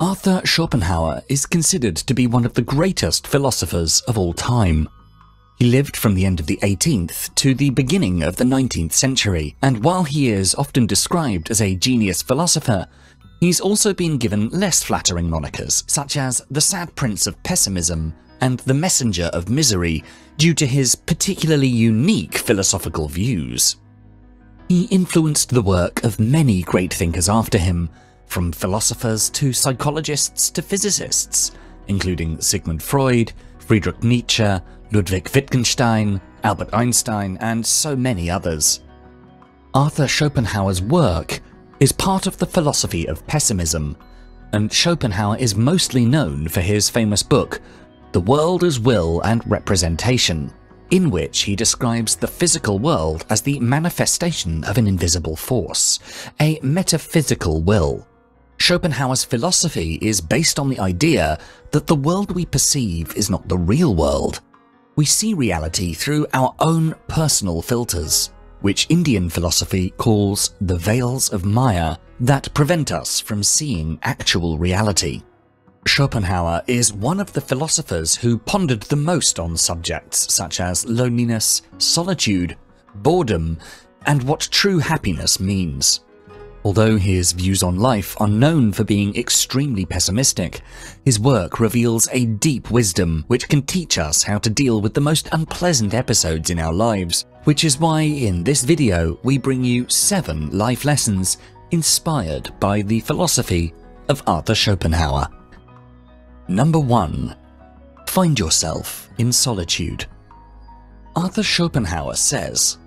Arthur Schopenhauer is considered to be one of the greatest philosophers of all time. He lived from the end of the 18th to the beginning of the 19th century, and while he is often described as a genius philosopher, he's also been given less flattering monikers, such as the Sad Prince of Pessimism and the Messenger of Misery, due to his particularly unique philosophical views. He influenced the work of many great thinkers after him, from philosophers to psychologists to physicists, including Sigmund Freud, Friedrich Nietzsche, Ludwig Wittgenstein, Albert Einstein, and so many others. Arthur Schopenhauer's work is part of the philosophy of pessimism, and Schopenhauer is mostly known for his famous book, The World as Will and Representation, in which he describes the physical world as the manifestation of an invisible force, a metaphysical will. Schopenhauer's philosophy is based on the idea that the world we perceive is not the real world. We see reality through our own personal filters, which Indian philosophy calls the veils of Maya that prevent us from seeing actual reality. Schopenhauer is one of the philosophers who pondered the most on subjects such as loneliness, solitude, boredom, and what true happiness means. Although his views on life are known for being extremely pessimistic, his work reveals a deep wisdom which can teach us how to deal with the most unpleasant episodes in our lives, which is why in this video we bring you 7 life lessons inspired by the philosophy of Arthur Schopenhauer. Number 1. Find yourself in solitude. Arthur Schopenhauer says,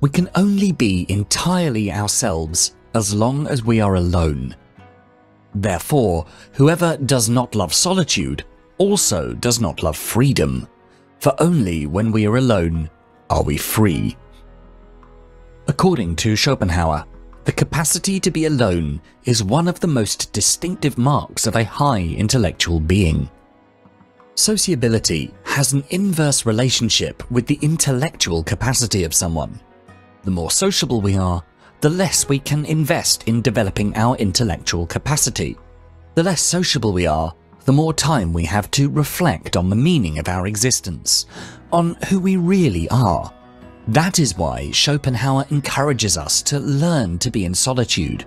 We can only be entirely ourselves as long as we are alone. Therefore, whoever does not love solitude also does not love freedom, for only when we are alone are we free. According to Schopenhauer, the capacity to be alone is one of the most distinctive marks of a high intellectual being. Sociability has an inverse relationship with the intellectual capacity of someone. The more sociable we are, the less we can invest in developing our intellectual capacity. The less sociable we are, the more time we have to reflect on the meaning of our existence, on who we really are. That is why Schopenhauer encourages us to learn to be in solitude,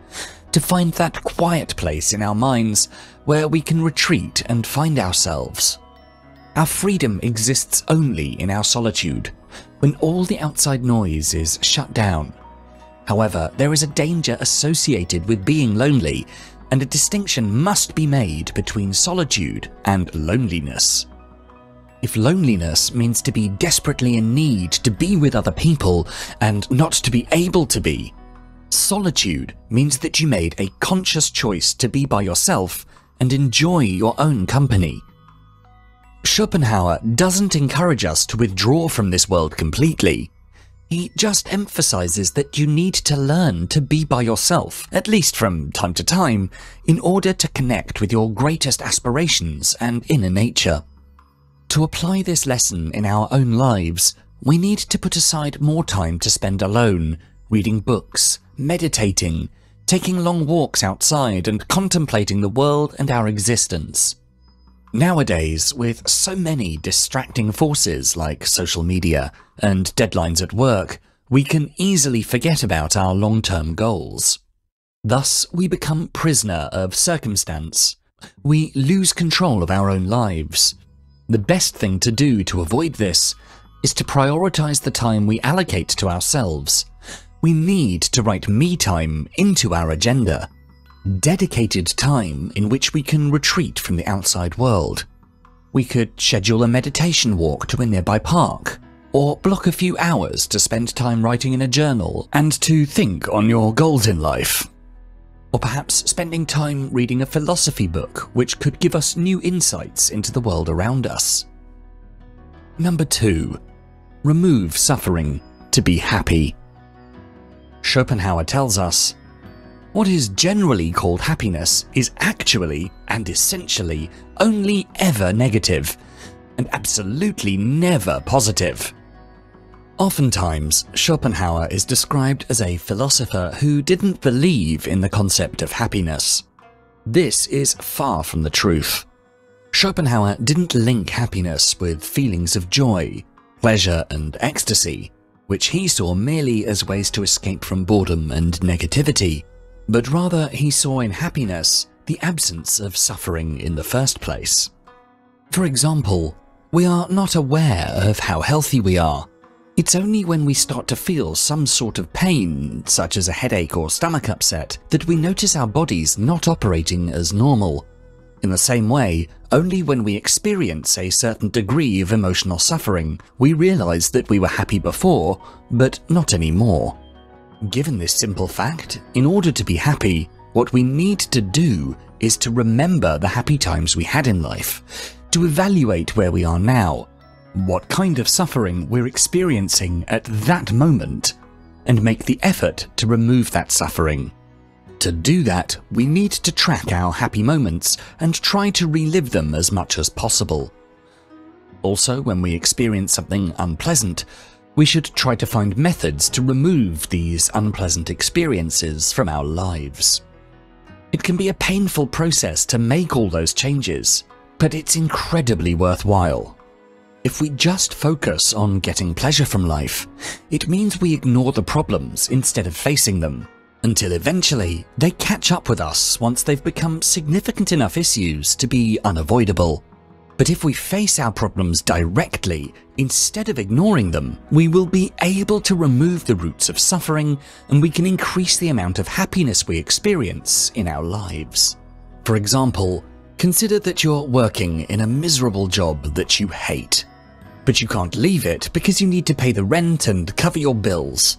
to find that quiet place in our minds where we can retreat and find ourselves. Our freedom exists only in our solitude, when all the outside noise is shut down However, there is a danger associated with being lonely, and a distinction must be made between solitude and loneliness. If loneliness means to be desperately in need to be with other people and not to be able to be, solitude means that you made a conscious choice to be by yourself and enjoy your own company. Schopenhauer doesn't encourage us to withdraw from this world completely, he just emphasizes that you need to learn to be by yourself, at least from time to time, in order to connect with your greatest aspirations and inner nature. To apply this lesson in our own lives, we need to put aside more time to spend alone, reading books, meditating, taking long walks outside and contemplating the world and our existence. Nowadays, with so many distracting forces like social media and deadlines at work, we can easily forget about our long-term goals. Thus, we become prisoner of circumstance. We lose control of our own lives. The best thing to do to avoid this is to prioritize the time we allocate to ourselves. We need to write me time into our agenda dedicated time in which we can retreat from the outside world. We could schedule a meditation walk to a nearby park, or block a few hours to spend time writing in a journal and to think on your goals in life. Or perhaps spending time reading a philosophy book which could give us new insights into the world around us. Number 2. Remove suffering to be happy. Schopenhauer tells us what is generally called happiness is actually and essentially only ever negative, and absolutely never positive. Oftentimes, Schopenhauer is described as a philosopher who didn't believe in the concept of happiness. This is far from the truth. Schopenhauer didn't link happiness with feelings of joy, pleasure, and ecstasy, which he saw merely as ways to escape from boredom and negativity, but rather he saw in happiness the absence of suffering in the first place. For example, we are not aware of how healthy we are. It's only when we start to feel some sort of pain, such as a headache or stomach upset, that we notice our bodies not operating as normal. In the same way, only when we experience a certain degree of emotional suffering, we realize that we were happy before, but not anymore. Given this simple fact, in order to be happy, what we need to do is to remember the happy times we had in life, to evaluate where we are now, what kind of suffering we're experiencing at that moment, and make the effort to remove that suffering. To do that, we need to track our happy moments and try to relive them as much as possible. Also, when we experience something unpleasant, we should try to find methods to remove these unpleasant experiences from our lives. It can be a painful process to make all those changes, but it's incredibly worthwhile. If we just focus on getting pleasure from life, it means we ignore the problems instead of facing them until eventually they catch up with us once they've become significant enough issues to be unavoidable. But if we face our problems directly, instead of ignoring them, we will be able to remove the roots of suffering and we can increase the amount of happiness we experience in our lives. For example, consider that you're working in a miserable job that you hate. But you can't leave it because you need to pay the rent and cover your bills.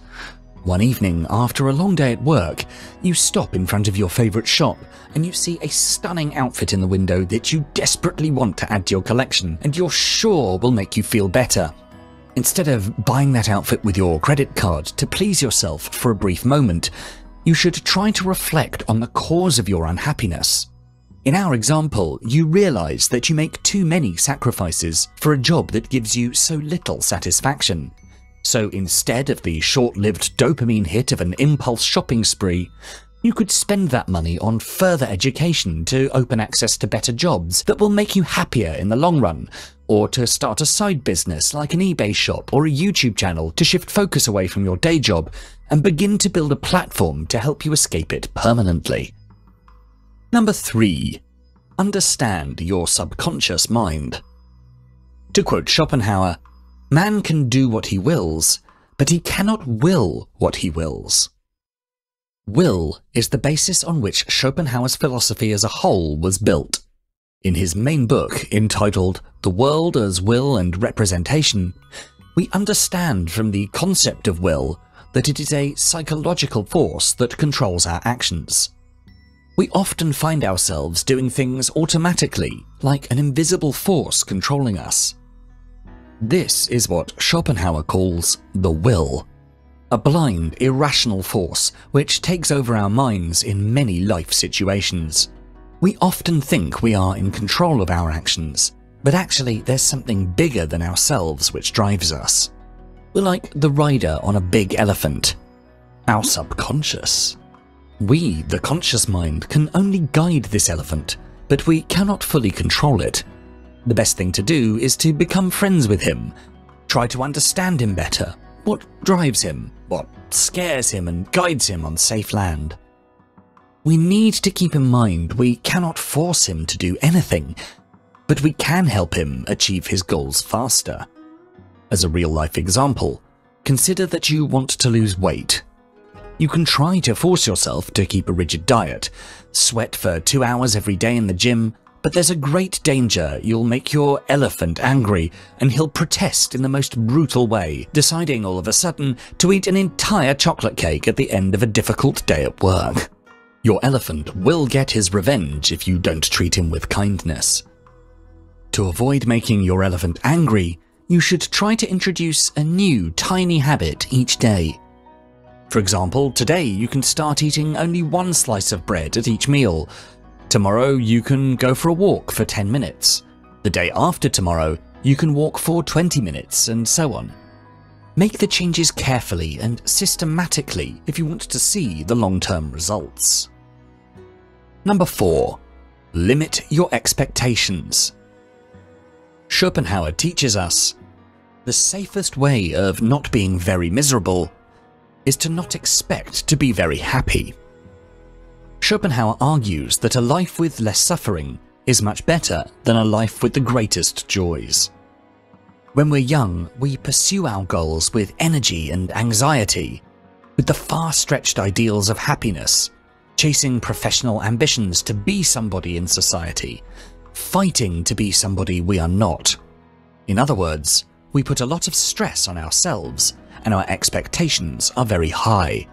One evening, after a long day at work, you stop in front of your favourite shop and you see a stunning outfit in the window that you desperately want to add to your collection and you're sure will make you feel better. Instead of buying that outfit with your credit card to please yourself for a brief moment, you should try to reflect on the cause of your unhappiness. In our example, you realize that you make too many sacrifices for a job that gives you so little satisfaction. So instead of the short-lived dopamine hit of an impulse shopping spree, you could spend that money on further education to open access to better jobs that will make you happier in the long run, or to start a side business like an eBay shop or a YouTube channel to shift focus away from your day job and begin to build a platform to help you escape it permanently. Number 3. Understand your subconscious mind. To quote Schopenhauer, Man can do what he wills, but he cannot will what he wills. Will is the basis on which Schopenhauer's philosophy as a whole was built. In his main book, entitled The World as Will and Representation, we understand from the concept of will that it is a psychological force that controls our actions. We often find ourselves doing things automatically, like an invisible force controlling us. This is what Schopenhauer calls the will, a blind, irrational force which takes over our minds in many life situations. We often think we are in control of our actions, but actually there's something bigger than ourselves which drives us. We're like the rider on a big elephant, our subconscious. We, the conscious mind, can only guide this elephant, but we cannot fully control it the best thing to do is to become friends with him. Try to understand him better. What drives him? What scares him and guides him on safe land? We need to keep in mind we cannot force him to do anything, but we can help him achieve his goals faster. As a real life example, consider that you want to lose weight. You can try to force yourself to keep a rigid diet, sweat for two hours every day in the gym, but there's a great danger you'll make your elephant angry and he'll protest in the most brutal way, deciding all of a sudden to eat an entire chocolate cake at the end of a difficult day at work. Your elephant will get his revenge if you don't treat him with kindness. To avoid making your elephant angry, you should try to introduce a new tiny habit each day. For example, today you can start eating only one slice of bread at each meal, Tomorrow you can go for a walk for 10 minutes. The day after tomorrow, you can walk for 20 minutes, and so on. Make the changes carefully and systematically if you want to see the long-term results. Number 4. Limit your expectations. Schopenhauer teaches us the safest way of not being very miserable is to not expect to be very happy. Schopenhauer argues that a life with less suffering is much better than a life with the greatest joys. When we're young, we pursue our goals with energy and anxiety, with the far stretched ideals of happiness, chasing professional ambitions to be somebody in society, fighting to be somebody we are not. In other words, we put a lot of stress on ourselves and our expectations are very high.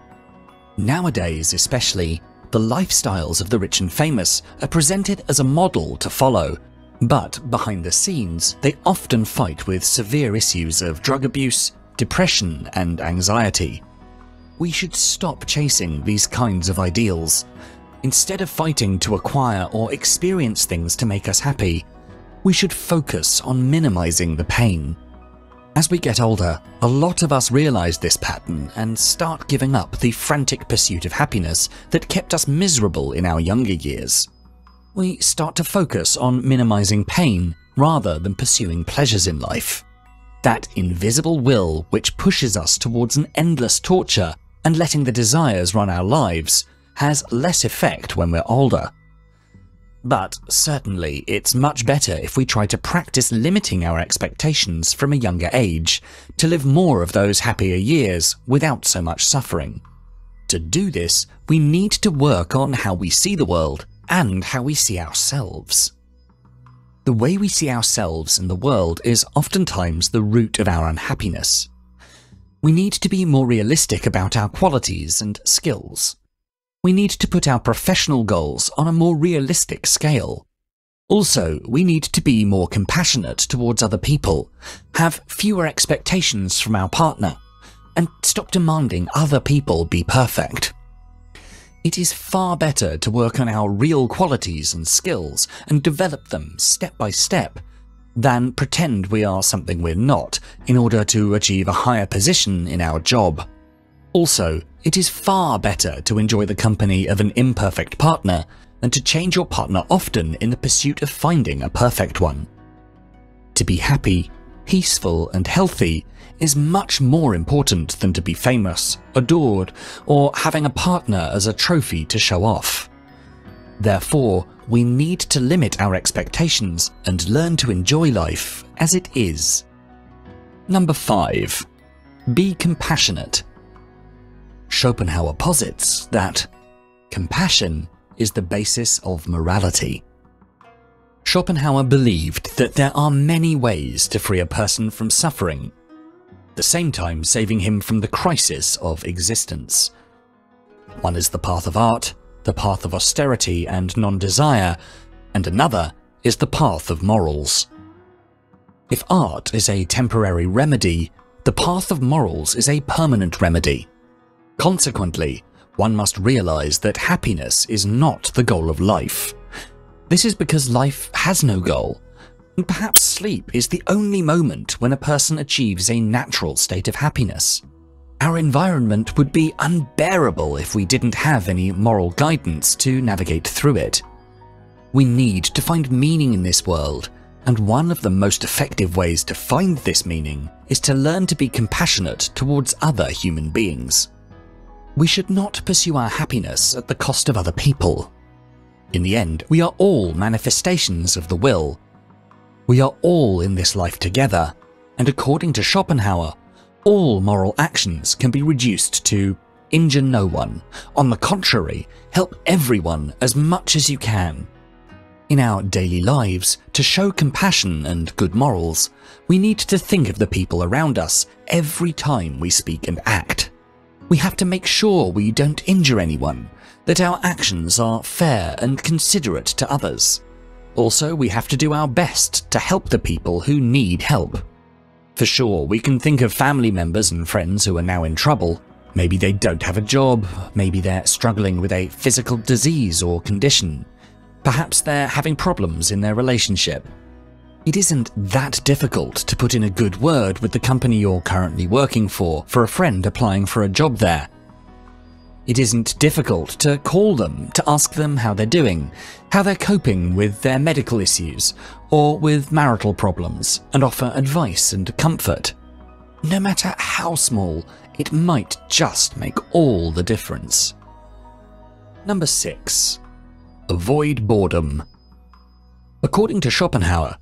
Nowadays, especially, the lifestyles of the rich and famous are presented as a model to follow, but behind the scenes, they often fight with severe issues of drug abuse, depression, and anxiety. We should stop chasing these kinds of ideals. Instead of fighting to acquire or experience things to make us happy, we should focus on minimizing the pain. As we get older, a lot of us realize this pattern and start giving up the frantic pursuit of happiness that kept us miserable in our younger years. We start to focus on minimizing pain rather than pursuing pleasures in life. That invisible will which pushes us towards an endless torture and letting the desires run our lives has less effect when we're older. But certainly, it's much better if we try to practice limiting our expectations from a younger age to live more of those happier years without so much suffering. To do this, we need to work on how we see the world and how we see ourselves. The way we see ourselves and the world is oftentimes the root of our unhappiness. We need to be more realistic about our qualities and skills we need to put our professional goals on a more realistic scale. Also, we need to be more compassionate towards other people, have fewer expectations from our partner, and stop demanding other people be perfect. It is far better to work on our real qualities and skills and develop them step by step than pretend we are something we're not in order to achieve a higher position in our job. Also, it is far better to enjoy the company of an imperfect partner than to change your partner often in the pursuit of finding a perfect one. To be happy, peaceful, and healthy is much more important than to be famous, adored, or having a partner as a trophy to show off. Therefore, we need to limit our expectations and learn to enjoy life as it is. Number 5. Be compassionate Schopenhauer posits that compassion is the basis of morality. Schopenhauer believed that there are many ways to free a person from suffering, the same time saving him from the crisis of existence. One is the path of art, the path of austerity and non-desire, and another is the path of morals. If art is a temporary remedy, the path of morals is a permanent remedy. Consequently, one must realize that happiness is not the goal of life. This is because life has no goal, and perhaps sleep is the only moment when a person achieves a natural state of happiness. Our environment would be unbearable if we didn't have any moral guidance to navigate through it. We need to find meaning in this world, and one of the most effective ways to find this meaning is to learn to be compassionate towards other human beings. We should not pursue our happiness at the cost of other people. In the end, we are all manifestations of the will. We are all in this life together, and according to Schopenhauer, all moral actions can be reduced to injure no one. On the contrary, help everyone as much as you can. In our daily lives, to show compassion and good morals, we need to think of the people around us every time we speak and act. We have to make sure we don't injure anyone, that our actions are fair and considerate to others. Also, we have to do our best to help the people who need help. For sure, we can think of family members and friends who are now in trouble. Maybe they don't have a job, maybe they're struggling with a physical disease or condition. Perhaps they're having problems in their relationship. It isn't that difficult to put in a good word with the company you're currently working for for a friend applying for a job there. It isn't difficult to call them to ask them how they're doing, how they're coping with their medical issues, or with marital problems, and offer advice and comfort. No matter how small, it might just make all the difference. Number 6. Avoid boredom. According to Schopenhauer,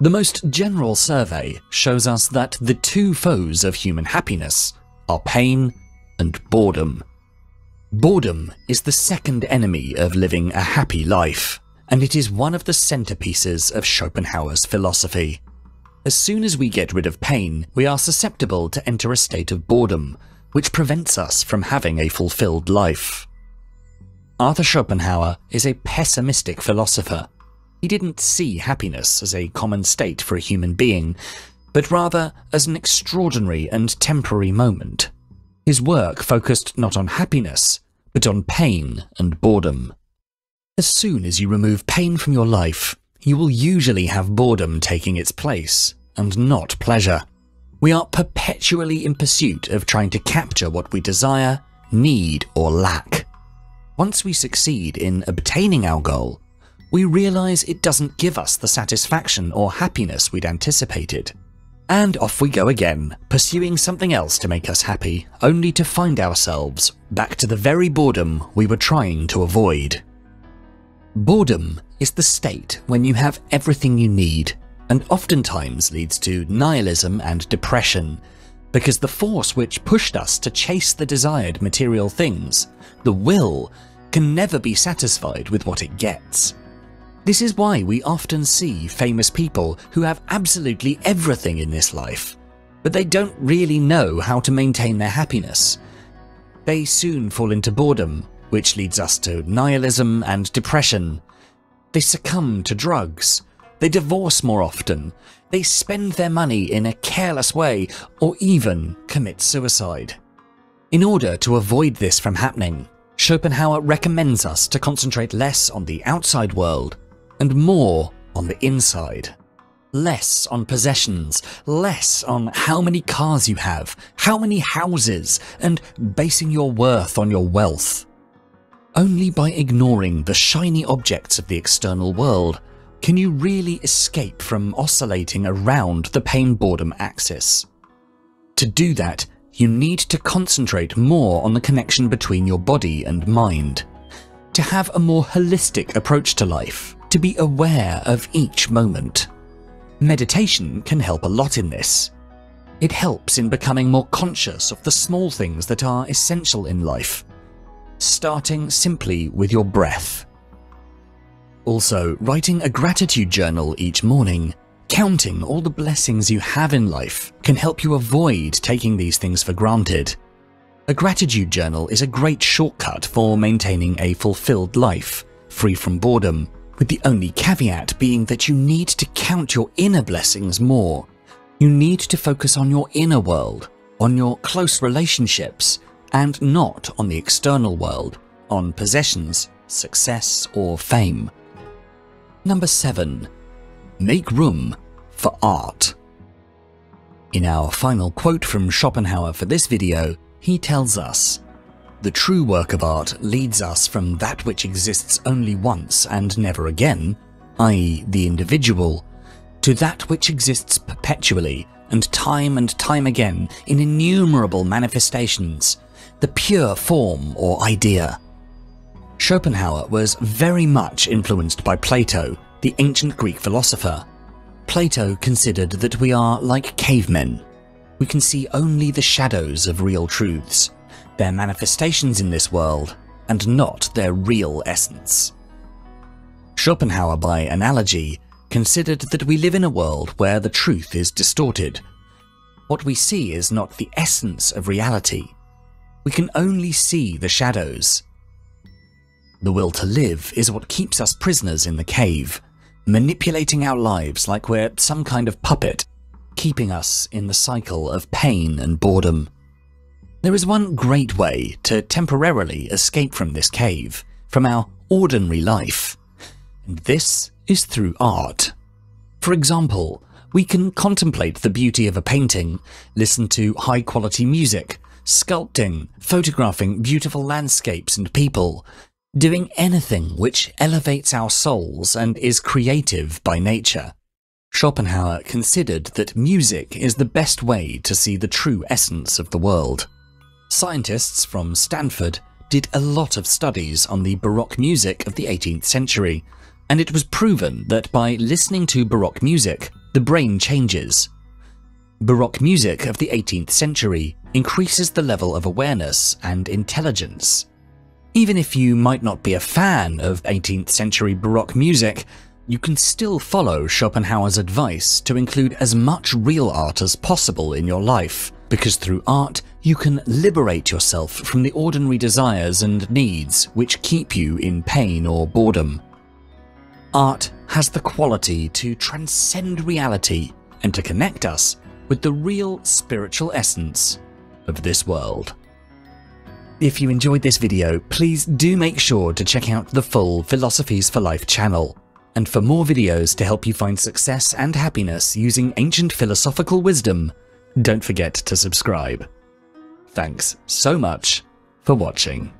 the most general survey shows us that the two foes of human happiness are pain and boredom. Boredom is the second enemy of living a happy life, and it is one of the centerpieces of Schopenhauer's philosophy. As soon as we get rid of pain, we are susceptible to enter a state of boredom, which prevents us from having a fulfilled life. Arthur Schopenhauer is a pessimistic philosopher. He didn't see happiness as a common state for a human being, but rather as an extraordinary and temporary moment. His work focused not on happiness, but on pain and boredom. As soon as you remove pain from your life, you will usually have boredom taking its place, and not pleasure. We are perpetually in pursuit of trying to capture what we desire, need, or lack. Once we succeed in obtaining our goal, we realize it doesn't give us the satisfaction or happiness we'd anticipated. And off we go again, pursuing something else to make us happy, only to find ourselves back to the very boredom we were trying to avoid. Boredom is the state when you have everything you need, and oftentimes leads to nihilism and depression, because the force which pushed us to chase the desired material things, the will, can never be satisfied with what it gets. This is why we often see famous people who have absolutely everything in this life, but they don't really know how to maintain their happiness. They soon fall into boredom, which leads us to nihilism and depression. They succumb to drugs. They divorce more often. They spend their money in a careless way or even commit suicide. In order to avoid this from happening, Schopenhauer recommends us to concentrate less on the outside world and more on the inside. Less on possessions, less on how many cars you have, how many houses, and basing your worth on your wealth. Only by ignoring the shiny objects of the external world can you really escape from oscillating around the pain boredom axis. To do that, you need to concentrate more on the connection between your body and mind. To have a more holistic approach to life to be aware of each moment. Meditation can help a lot in this. It helps in becoming more conscious of the small things that are essential in life, starting simply with your breath. Also, writing a gratitude journal each morning, counting all the blessings you have in life, can help you avoid taking these things for granted. A gratitude journal is a great shortcut for maintaining a fulfilled life, free from boredom, with the only caveat being that you need to count your inner blessings more. You need to focus on your inner world, on your close relationships, and not on the external world, on possessions, success, or fame. Number 7. Make room for art. In our final quote from Schopenhauer for this video, he tells us the true work of art leads us from that which exists only once and never again, i.e., the individual, to that which exists perpetually and time and time again in innumerable manifestations, the pure form or idea. Schopenhauer was very much influenced by Plato, the ancient Greek philosopher. Plato considered that we are like cavemen. We can see only the shadows of real truths their manifestations in this world, and not their real essence. Schopenhauer, by analogy, considered that we live in a world where the truth is distorted. What we see is not the essence of reality. We can only see the shadows. The will to live is what keeps us prisoners in the cave, manipulating our lives like we're some kind of puppet, keeping us in the cycle of pain and boredom. There is one great way to temporarily escape from this cave, from our ordinary life, and this is through art. For example, we can contemplate the beauty of a painting, listen to high quality music, sculpting, photographing beautiful landscapes and people, doing anything which elevates our souls and is creative by nature. Schopenhauer considered that music is the best way to see the true essence of the world. Scientists from Stanford did a lot of studies on the Baroque music of the 18th century, and it was proven that by listening to Baroque music, the brain changes. Baroque music of the 18th century increases the level of awareness and intelligence. Even if you might not be a fan of 18th century Baroque music, you can still follow Schopenhauer's advice to include as much real art as possible in your life, because through art, you can liberate yourself from the ordinary desires and needs which keep you in pain or boredom. Art has the quality to transcend reality and to connect us with the real spiritual essence of this world. If you enjoyed this video, please do make sure to check out the full Philosophies for Life channel. And for more videos to help you find success and happiness using ancient philosophical wisdom, don't forget to subscribe. Thanks so much for watching.